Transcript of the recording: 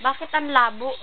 Bakit ang labo?